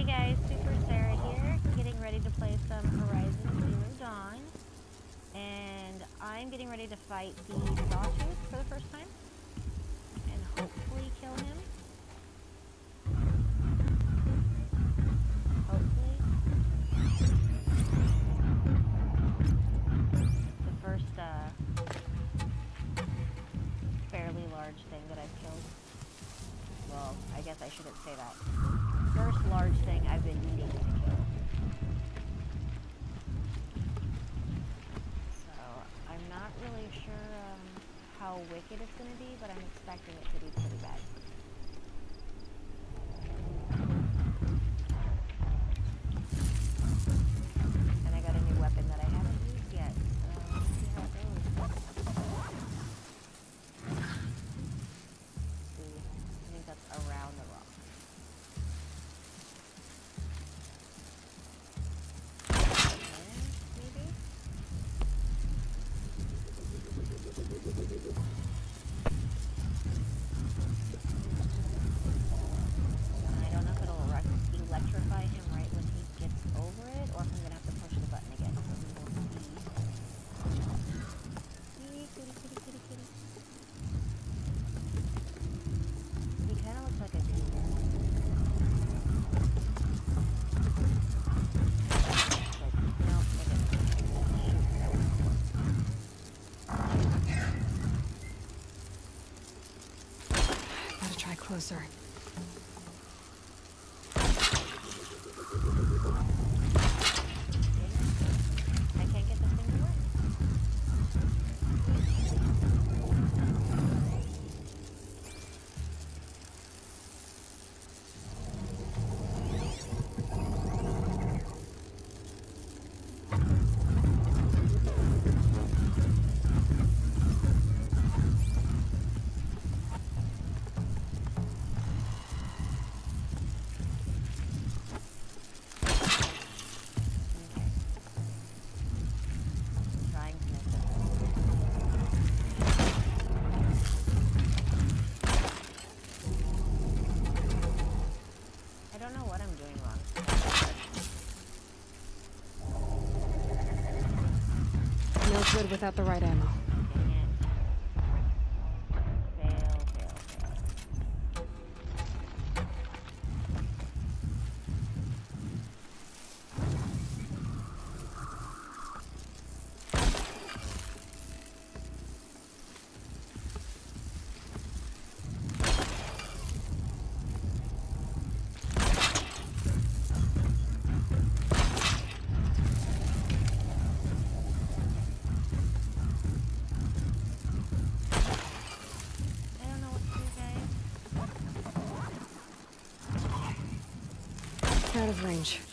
Hey guys, Super Sara here, getting ready to play some Horizon Zero Dawn. And I'm getting ready to fight the Sawtooth for the first time. And hopefully kill him. Hopefully. The first, uh, fairly large thing that I've killed. Well, I guess I shouldn't say that first large thing I've been eating. So, I'm not really sure um, how wicked it's going to be, but I'm expecting it to be pretty bad. without the right ammo. out of range.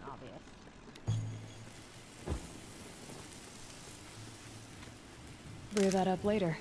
That isn't obvious. Rear that up later.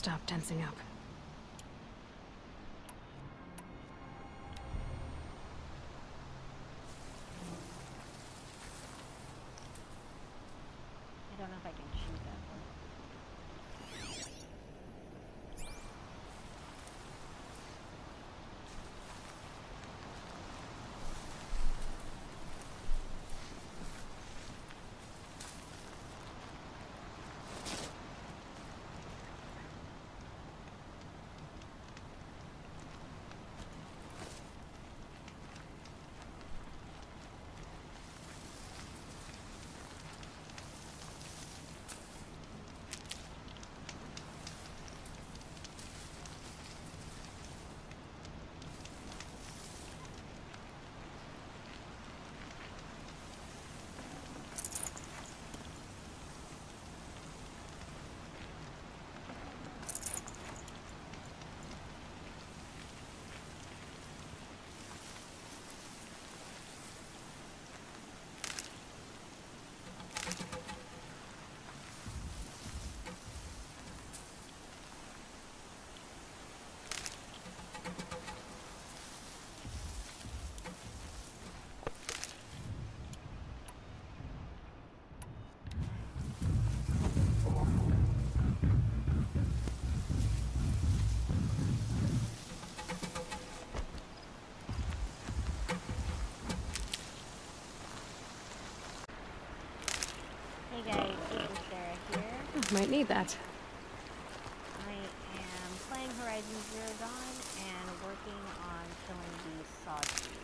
Stop tensing up. I don't know if I can shoot that one. Hey guys, this is Sara here. Oh, might need that. I am playing Horizon Zero Dawn and working on killing the sawtooth.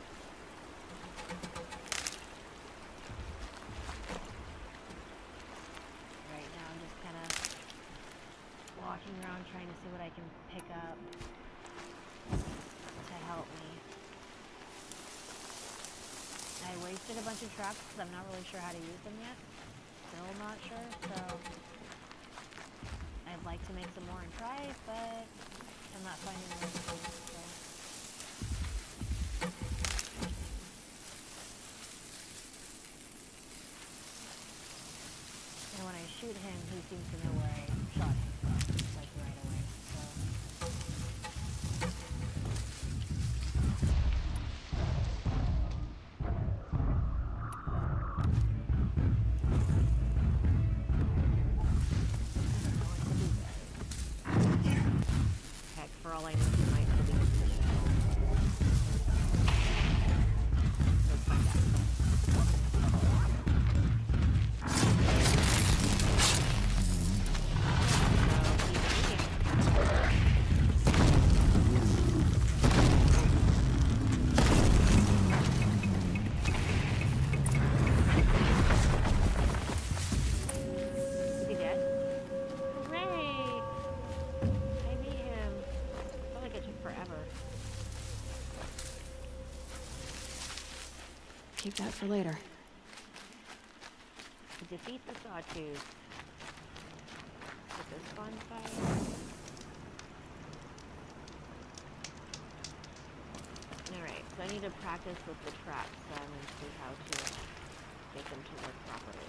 Right now I'm just kind of walking around trying to see what I can pick up to help me. I wasted a bunch of traps because I'm not really sure how to use them yet. Still not sure, so like to make some more and try, but I'm not finding the recipes, so. And when I shoot him, he seems to know where I shot him from, like right away, all I know, Keep that for later. Defeat the Sawtooth. This. Alright, so I need to practice with the traps um, and see how to get them to work properly.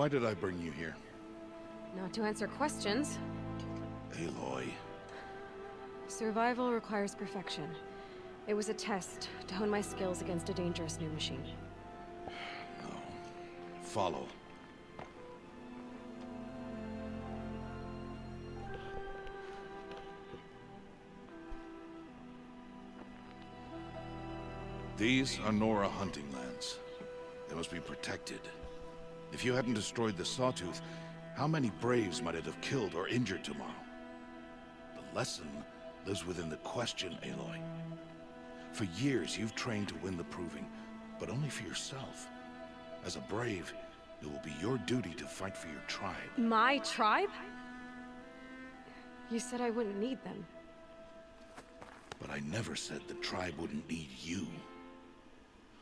Why did I bring you here? Not to answer questions. Aloy. Survival requires perfection. It was a test to hone my skills against a dangerous new machine. No. Follow. These are Nora hunting lands. They must be protected. If you hadn't destroyed the Sawtooth, how many Braves might it have killed or injured tomorrow? The lesson lives within the question, Aloy. For years, you've trained to win the Proving, but only for yourself. As a Brave, it will be your duty to fight for your tribe. My tribe? You said I wouldn't need them. But I never said the tribe wouldn't need you.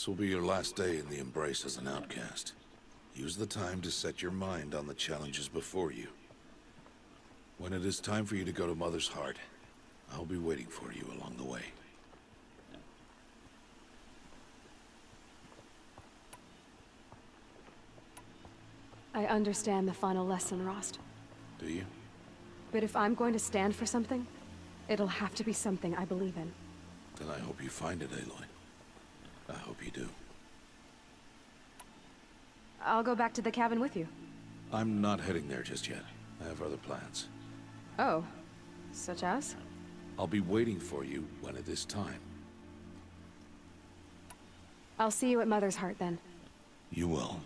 This will be your last day in the Embrace as an outcast. Use the time to set your mind on the challenges before you. When it is time for you to go to Mother's Heart, I'll be waiting for you along the way. I understand the final lesson, Rost. Do you? But if I'm going to stand for something, it'll have to be something I believe in. Then I hope you find it, Aloy. I hope you do. I'll go back to the cabin with you. I'm not heading there just yet. I have other plans. Oh. Such as? I'll be waiting for you when it is time. I'll see you at Mother's Heart then. You will.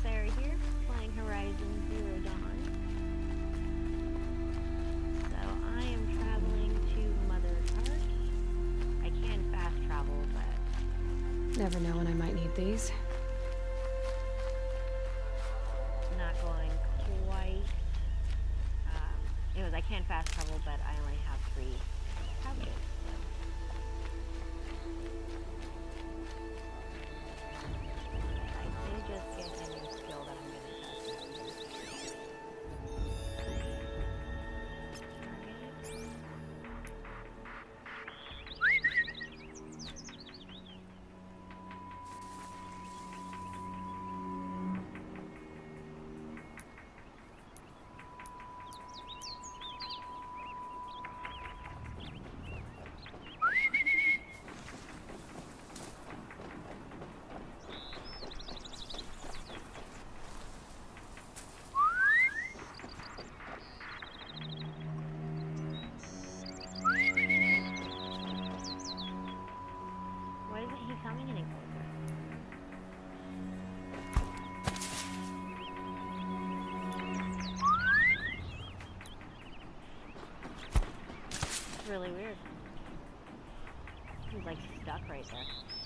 Super here, playing Horizon Zero Dawn. So I am traveling to Mother Heart. I can fast travel, but... Never know when I might need these. Not going quite... Um, anyways, I can fast travel, but I only have three cabbages, so. Like stuck right there.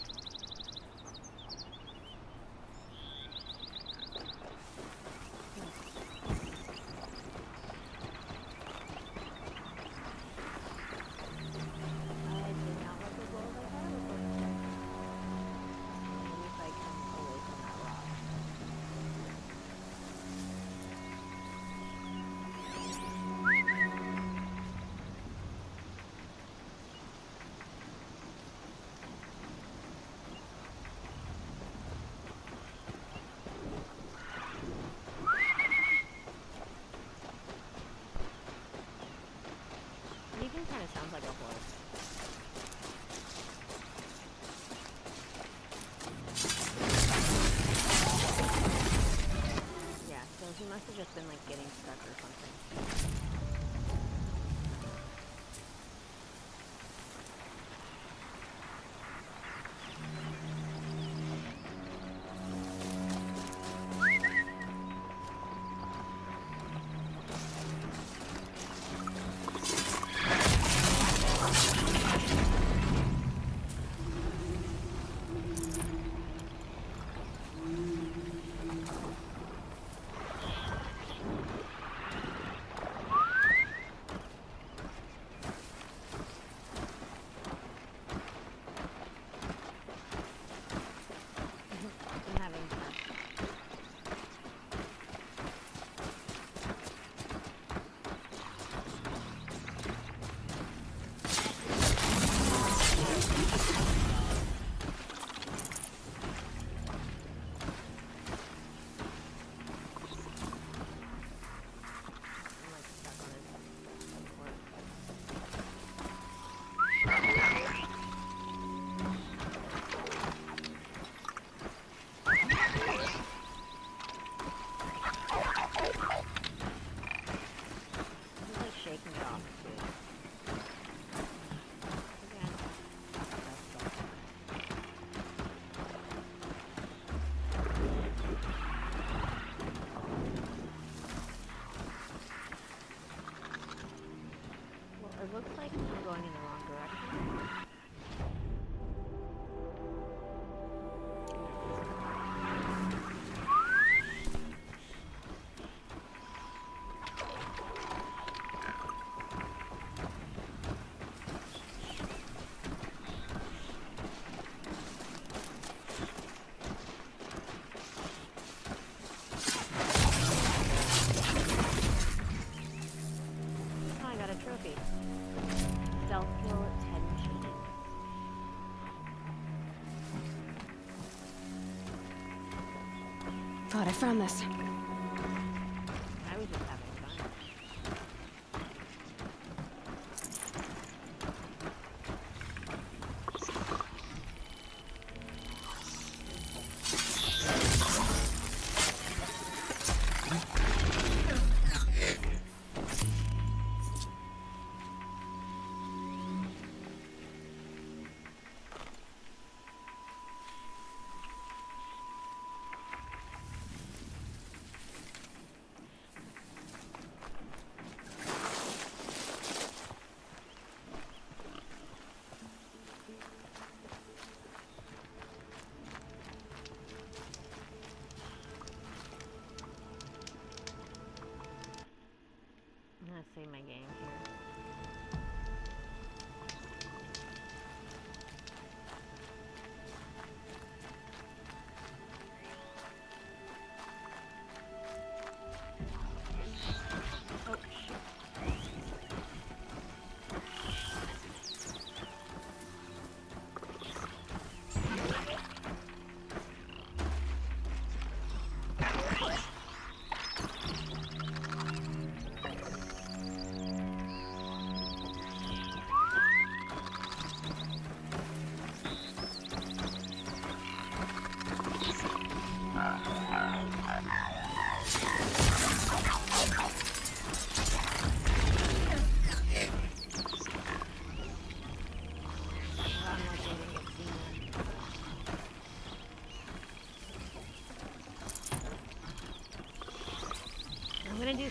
Found this.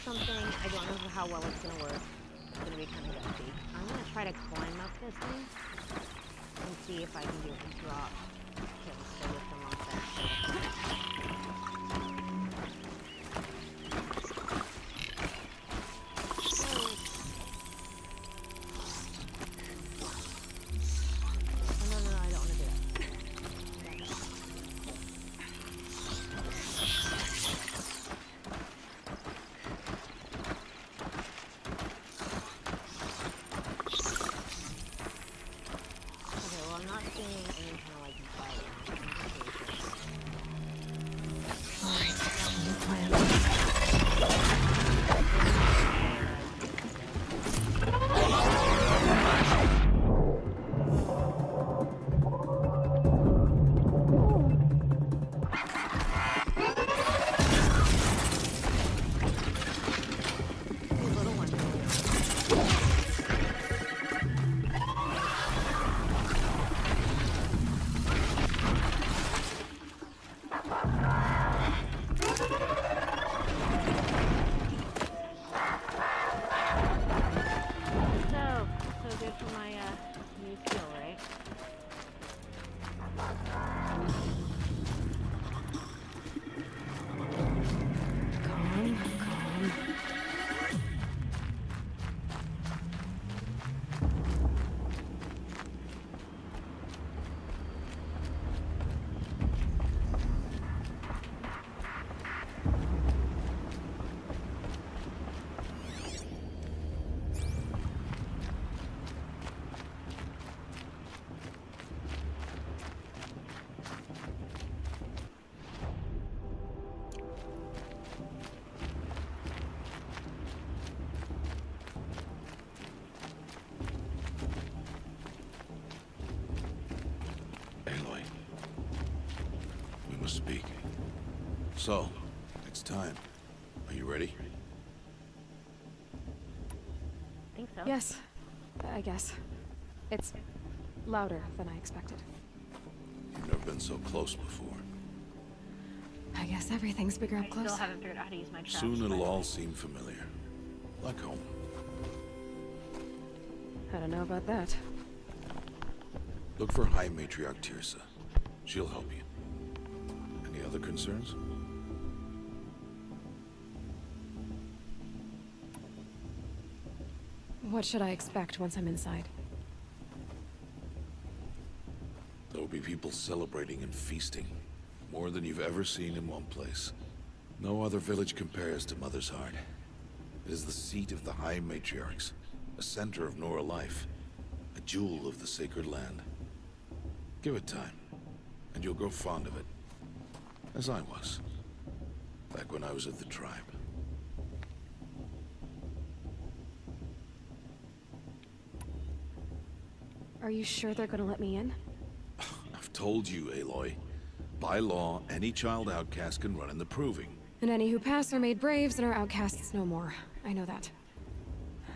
Something, I don't know how well it's gonna work. It's gonna be kind of dusty. I'm gonna try to climb up this thing and see if I can do a drop kill We must speak. So, it's time. Are you ready? think so. Yes, I guess. It's louder than I expected. You've never been so close before. I guess everything's bigger up I close. still haven't figured out how to use my traps. Soon it'll all seem familiar. Like home. I don't know about that. Look for High Matriarch Teersa. She'll help you. Any other concerns? What should I expect once I'm inside? There will be people celebrating and feasting. More than you've ever seen in one place. No other village compares to Mother's Heart. It is the seat of the High Matriarchs, a center of Nora life, a jewel of the sacred land. Give it time, and you'll grow fond of it. As I was, back when I was at the tribe. Are you sure they're gonna let me in? I've told you, Aloy. By law, any child outcast can run in the proving. And any who pass are made braves and are outcasts no more. I know that.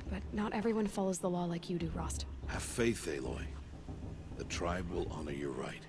But not everyone follows the law like you do, Rost. Have faith, Aloy. The tribe will honor your right.